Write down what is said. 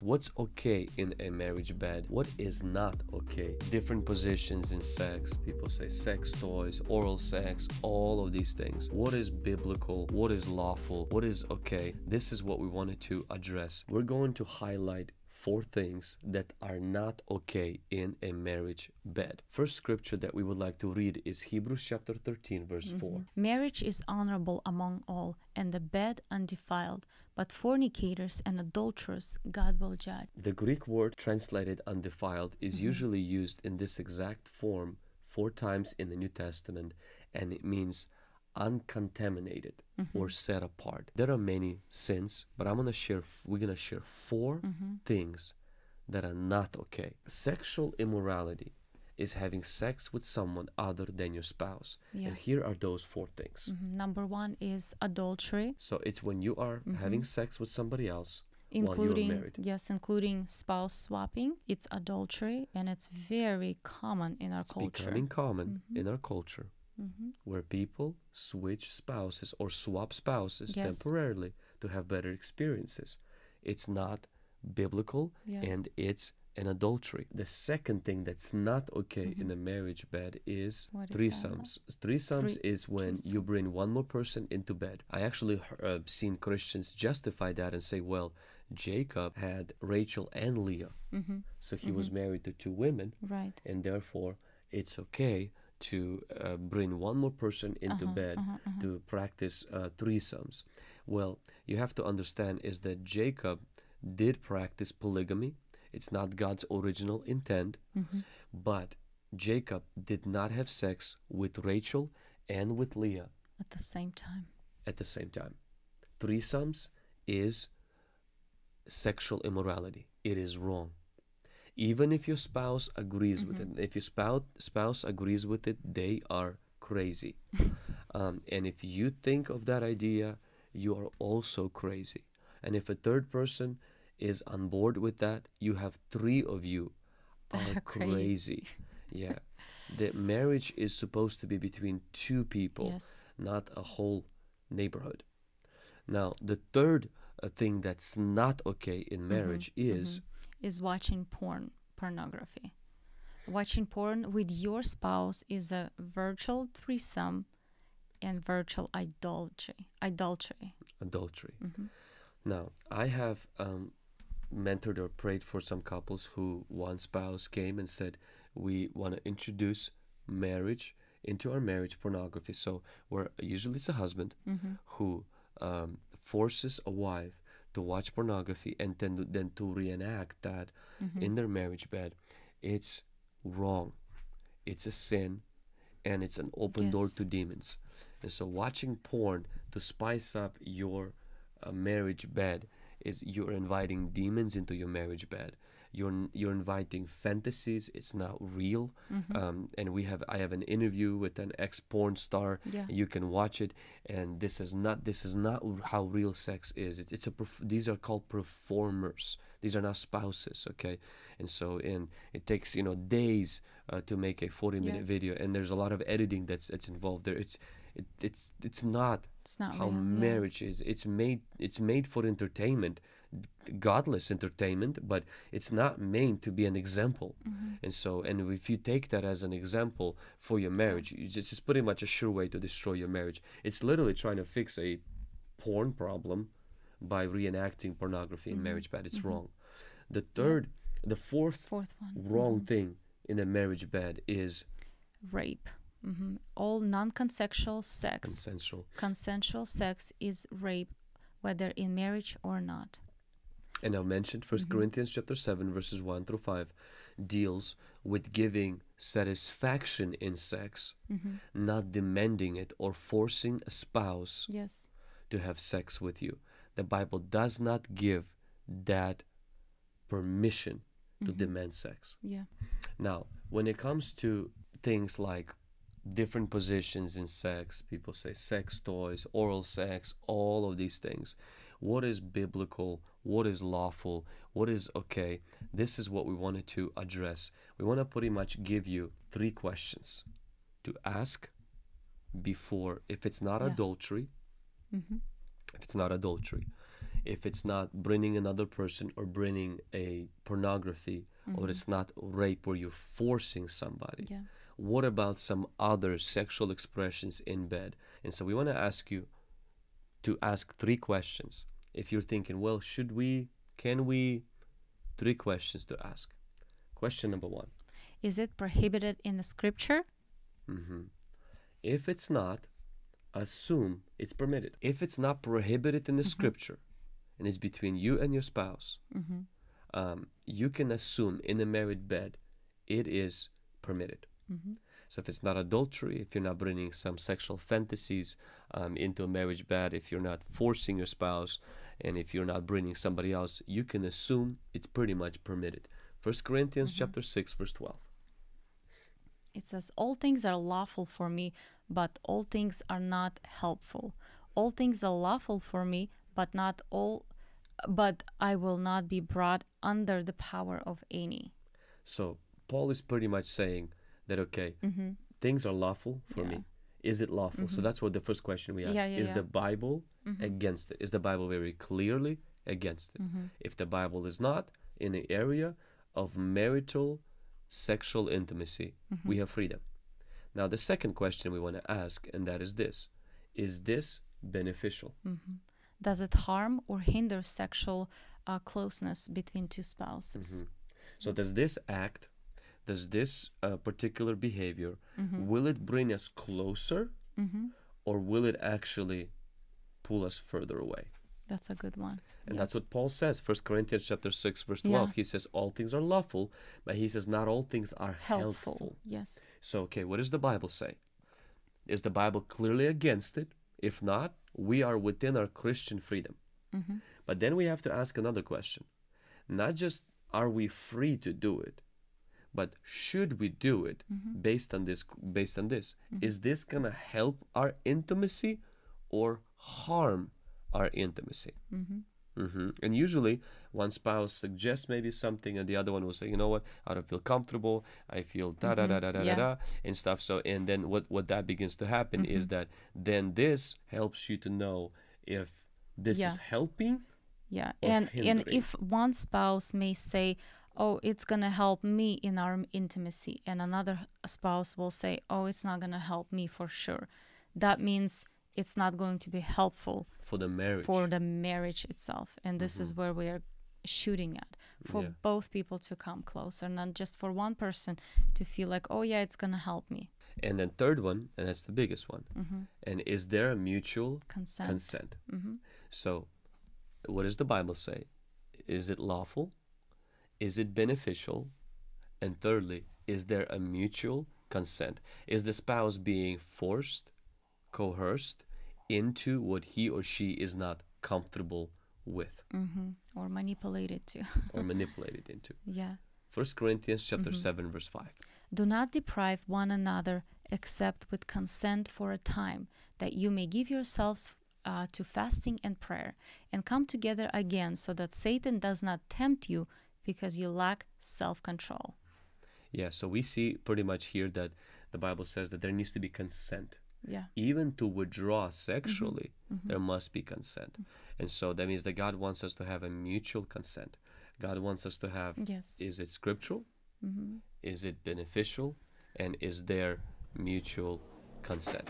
What's okay in a marriage bed? What is not okay? Different positions in sex. People say sex toys, oral sex, all of these things. What is biblical? What is lawful? What is okay? This is what we wanted to address. We're going to highlight four things that are not okay in a marriage bed. First scripture that we would like to read is Hebrews chapter 13, verse mm-hmm. 4. Marriage is honorable among all, and the bed undefiled, but fornicators and adulterers God will judge. The Greek word translated undefiled is mm-hmm. usually used in this exact form four times in the New Testament, and it means uncontaminated or mm-hmm. set apart. There are many sins, but I'm gonna share. We're gonna share 4 mm-hmm. things that are not okay. Sexual immorality is having sex with someone other than your spouse, Yeah. and here are those four things. Mhm. Number one is adultery, So it's when you are mm-hmm. having sex with somebody else while you're including married. yes, including spouse swapping. It's adultery, and it's very common in our It's culture. becoming common in our culture Mhm. where people switch spouses or swap spouses Yes. temporarily to have better experiences. It's not biblical Yeah. and it's an adultery. The second thing that's not okay in a marriage bed is Mm-hmm. What is that? threesomes. Threesomes Three- is when you bring one more person into bed. I actually uh, seen Christians justify that and say, well, Jacob had Rachel and Leah. Mhm. So he was married to two women Right. and therefore it's okay to uh, bring one more person into Uh-huh, bed to practice uh, threesomes. Well, you have to understand is that Jacob did practice polygamy. It's not God's original intent, Mm-hmm. but Jacob did not have sex with Rachel and with Leah At the same time. at the same time. Threesomes is sexual immorality. It is wrong. Even if your spouse agrees with it, if your spouse spouse agrees with it, they are crazy. um, and if you think of that idea, you are also crazy. And if a third person is on board with that, you have three of you That are crazy. crazy. yeah. The marriage is supposed to be between two people Yes. not a whole neighborhood. Now, the third uh, thing that's not okay in marriage is Is watching porn, pornography. Watching porn with your spouse is a virtual threesome and virtual idolatry. Idolatry. adultery. Now, I have um, mentored or prayed for some couples who one spouse came and said, We want to introduce marriage into our marriage pornography. So, where usually it's a husband who um, forces a wife to watch pornography and then, to- then to reenact that in their marriage bed. It's wrong. It's a sin and it's an open door to demons. And so, watching porn to spice up your uh, marriage bed is you're inviting demons into your marriage bed. You're you're inviting fantasies. It's not real. Um, and we have I have an interview with an ex porn star. Yeah. You can watch it, and this is not this is not how real sex is. It's, it's a perf- these are called performers. These are not spouses. Okay, and so and it takes you know days uh, to make a 40 minute Yeah. video, and there's a lot of editing that's that's involved there. It's it, it's it's not It's not how real. yeah. marriage is it's made it's made for entertainment godless entertainment but it's not meant to be an example Mm-hmm. and so and if you take that as an example for your marriage you just, it's pretty much a sure way to destroy your marriage it's literally trying to fix a porn problem by reenacting pornography Mm-hmm. in marriage bed it's wrong the third the fourth Fourth one. wrong thing in a marriage bed is Rape. hmm All non consensual sex. consensual consensual sex is rape, whether in marriage or not. And I mentioned 1st Mm-hmm. Corinthians chapter 7 verses 1 through 5 deals with giving satisfaction in sex, Mm-hmm. not demanding it or forcing a spouse Yes. to have sex with you. The Bible does not give that permission to Mm-hmm. demand sex. Yeah. Now, when it comes to things like different positions in sex, people say sex toys, oral sex, all of these things. What is biblical? What is lawful? What is okay? This is what we wanted to address. We want to pretty much give you three questions to ask before, if it's not Yeah. adultery, Mm-hmm. if it's not adultery, if it's not bringing another person or bringing a pornography or it's not rape where you're forcing somebody Yeah. what about some other sexual expressions in bed and so we want to ask you to ask three questions if you're thinking well should we can we three questions to ask question number one Is it prohibited in the scripture? hmm If it's not, assume it's permitted. If it's not prohibited in the scripture and it's between you and your spouse, Mm-hmm. um, you can assume in a married bed it is permitted. Mm-hmm. So if it's not adultery, if you're not bringing some sexual fantasies um, into a marriage bed, if you're not forcing your spouse, and if you're not bringing somebody else, you can assume it's pretty much permitted. First Corinthians Mhm. chapter six, verse twelve. It says, All things are lawful for me, but all things are not helpful. All things are lawful for me, but not all but I will not be brought under the power of any. So Paul is pretty much saying that okay, Mm-hmm. things are lawful for Yeah. me. Is it lawful? So Mhm. that's what the first question we ask. Yeah, yeah, is the Bible Mm-hmm. against it? Is the Bible very clearly against it? Mm-hmm. If the Bible is not in the area of marital sexual intimacy, Mm-hmm. we have freedom. Now the second question we want to ask, and that is this: Is this beneficial? Mm-hmm. Does it harm or hinder sexual uh, closeness between two spouses? So does this act, does this uh, particular behavior, Mm-hmm. will it bring us closer, Mm-hmm. or will it actually pull us further away? That's a good one. And Yeah. that's what Paul says, first Corinthians chapter 6, verse Yeah. 12. He says all things are lawful, but he says not all things are helpful. helpful. Yes. So, okay, what does the Bible say? Is the Bible clearly against it? If not, we are within our Christian freedom. Mm-hmm. But then we have to ask another question. Not just are we free to do it, but should we do it Mm-hmm. based on this based on this? Is this going to help our intimacy or harm our intimacy? Mm-hmm. hmm And usually, one spouse suggests maybe something, and the other one will say, "You know what? I don't feel comfortable. I feel da da da da da da Yeah. da and stuff." So, and then what what that begins to happen is Mm-hmm. that then this helps you to know if this Yeah. is helping. Yeah, and and if one spouse may say, "Oh, it's gonna help me in our intimacy," and another spouse will say, "Oh, it's not gonna help me for sure," that means it's not going to be helpful For the marriage. for the marriage itself, and this is where we are shooting at for Yeah. both people to come closer, not just for one person to feel like, "Oh, yeah, it's gonna help me." and then third one, and that's the biggest one. hmm And is there a mutual Consent. consent? hmm So, what does the Bible say? Is it lawful? Is it beneficial? And thirdly, is there a mutual consent? Is the spouse being forced, coerced into what he or she is not comfortable with hmm Or manipulated to. or manipulated into? yeah. 1 Corinthians chapter Mhm. 7 verse 5. Do not deprive one another except with consent for a time, that you may give yourselves uh, to fasting and prayer, and come together again, so that Satan does not tempt you because you lack self control. Yeah, so we see pretty much here that the Bible says that there needs to be consent. Yeah. even to withdraw sexually, Mhm. there must be consent. And so that means that God wants us to have a mutual consent. God wants us to have Yes. is it scriptural? hmm Is it beneficial? And is there mutual consent?